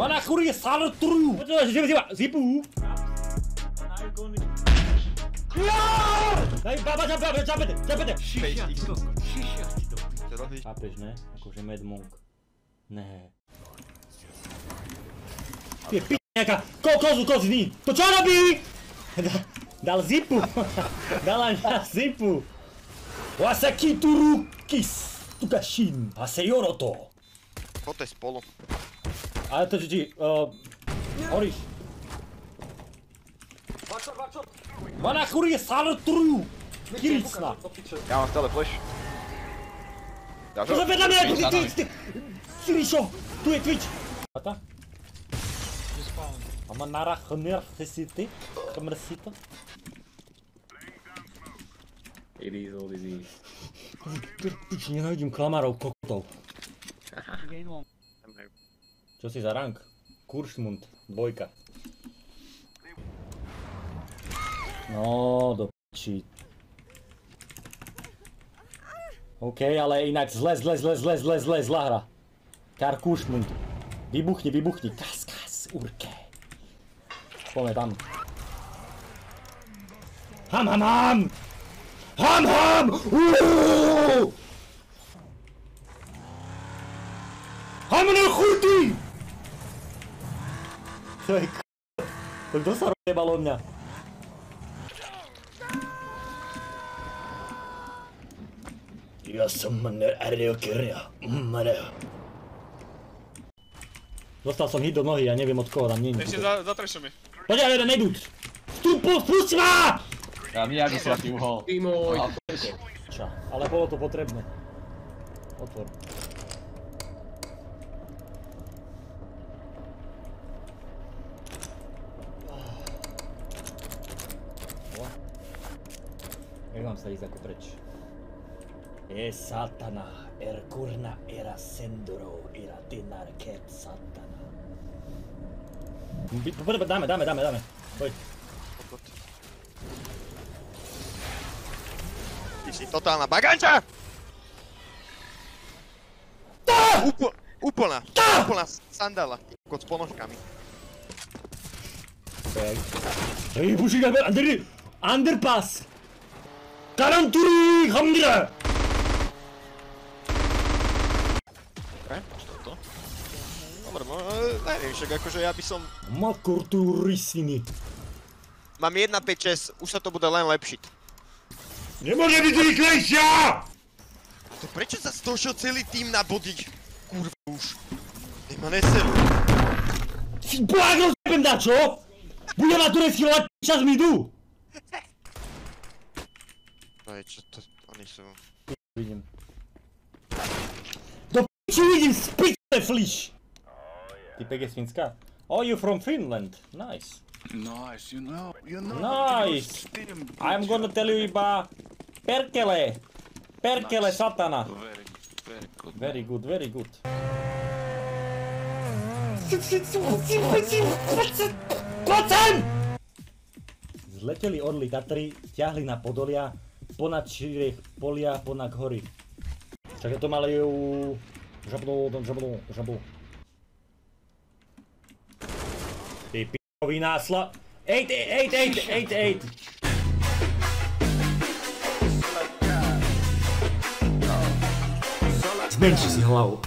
Bana kurye salı turu. Zipu zipu zipu. Daj, baba, zabawę, zabawę, zabawę! Sisiak, sisiak! Papież, nie? Jako, że Monk. Nie. Ty p***niaka! Ko, kozu, kozu, ni! To co robi? Da, dal zipu! Dala na zipu! Wasaki turukis! Tukashin! Pasejoro to! Foto z polo. Ale to GG. Uh, Orish. Bana kurje salë të rryu! Kiricna! Ja mam stele flash. Dobrze? To zapytam jak ty, ty, ty! Sirisho! Tu je Twitch! Ata? Ama nara hënër hësiti, këmërësita. It is all it is. Ty, ty, nie znajdziemy klamarał kokotał. Gain one. Čo si za rank? Kuršmund, dvojka. No, do piči. OK, ale inak zle, zle, zle, zle, zle, zle, zlá hra. Kar Kuršmund. Vybuchni, vybuchni. Kas, kas, urke. Poďme tam. Ham, ham, ham! Ham, ham! Uuuu! To je k... To kto sa rozjebal od mňa? Ja som mne Ariokiria. Mne. Dostal som hit do nohy, ja neviem od koho tam nie je. Ešte za, za trešami. Poďaj, jeden, nejdúť! Vstupu, spust ma! Ja nejak si taký uhol. Ty môj. Ča, ale bolo to potrebné. Otvor. Jak mám sa ísť ako preč? E satana, er kurna era sendoro, era dinar ket satana. Dáme, dáme, dáme, dáme. Poď. Ty si totálna baganča! Úpl, úplná, úplná sandala, ty s ponožkami. Bag. Hey, pushing up under underpass. Taranturi hamdira. Dobre, toto. Dobre, mo, neviem, však akože ja by som... Makurturi sviny. Mám 1, 5, 6, už sa to bude len lepšiť. Nemôže byť rýchlejšia! To prečo sa stošil celý tým na body? Kurva už. Nech ma neseru. Si blágo zjebem na čo? Bude ma turecký volať čas mi idú. Je čo to, oni sú... Vidím. Do piči vidím, spične fliš. Typek je z Finska? Oh, you from Finland. Nice. Nice, you know, you know. Nice. I'm gonna tell you iba perkele. Perkele satana. Very good, very good. Very good, very good. Kocem! Zleteli orly Tatry, ťahli na podolia, ponad šíriech polia, ponad hory. Čakaj, to mali u... Žablo, tam žablo, žablo. Ty p***ový násla... Ejt, ejt, ejt, ejt, ejt. Zmenši si hlavu.